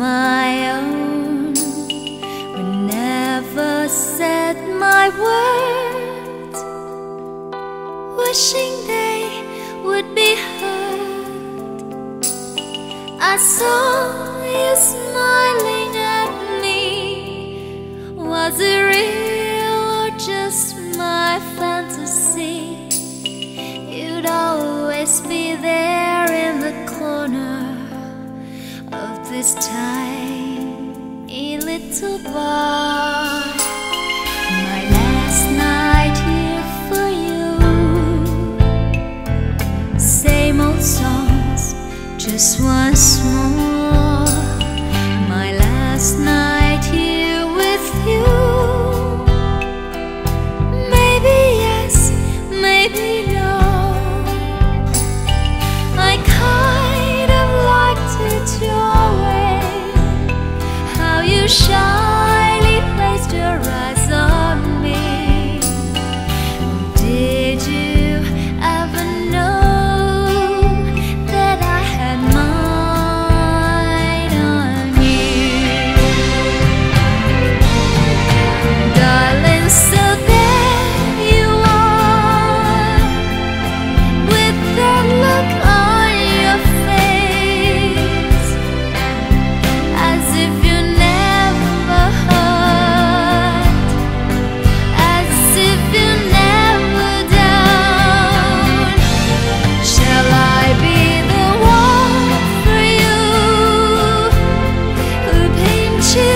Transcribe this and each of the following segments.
my own. We never said my words Wishing they would be heard. I saw you smiling.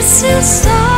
Pinches you